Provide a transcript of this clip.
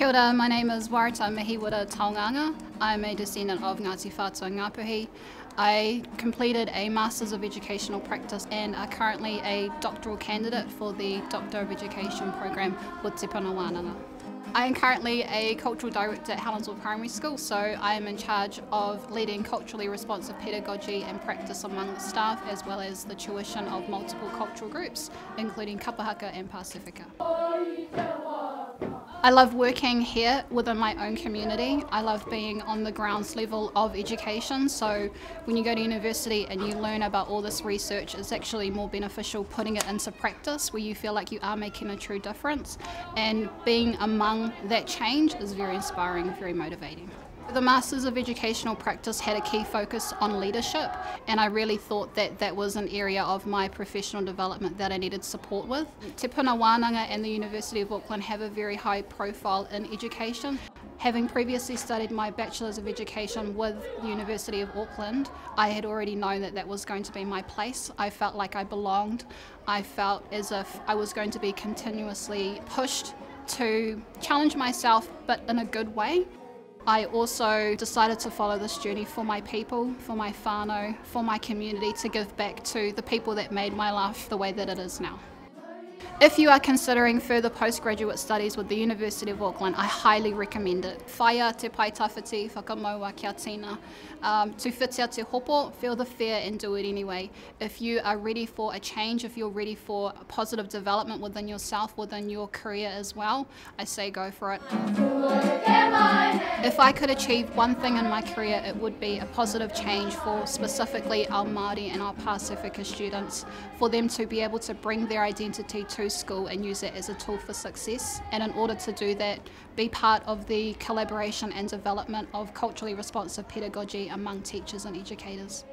Kia ora, my name is Waratah Mihiwara Taogaga. I'm a descendant of Ngāti Whātua Ngāpuhi. I completed a Masters of Educational Practice and are currently a doctoral candidate for the Doctor of Education program with Te Puna Wānanga. I am currently a cultural director at Helensville Primary School, so I am in charge of leading culturally responsive pedagogy and practice among the staff, as well as the tuition of multiple cultural groups, including Kapahaka and Pasifika. I love working here within my own community. I love being on the grounds level of education. So when you go to university and you learn about all this research, it's actually more beneficial putting it into practice where you feel like you are making a true difference. And being among that change is very inspiring, very motivating. The Masters of Educational Practice had a key focus on leadership, and I really thought that that was an area of my professional development that I needed support with. Te Puna Wānanga and the University of Auckland have a very high profile in education. Having previously studied my Bachelor's of Education with the University of Auckland, I had already known that that was going to be my place. I felt like I belonged. I felt as if I was going to be continuously pushed to challenge myself, but in a good way. I also decided to follow this journey for my people, for my whānau, for my community, to give back to the people that made my life the way that it is now. If you are considering further postgraduate studies with the University of Auckland, I highly recommend it. Whaia te pai tawhiti, whakamaua kia tina. Um, tūwhitia te hopo, feel the fear and do it anyway. If you are ready for a change, if you're ready for positive development within yourself, within your career as well, I say go for it. If I could achieve one thing in my career, it would be a positive change for specifically our Māori and our Pacifica students, for them to be able to bring their identity to school and use it as a tool for success. And in order to do that, be part of the collaboration and development of culturally responsive pedagogy among teachers and educators.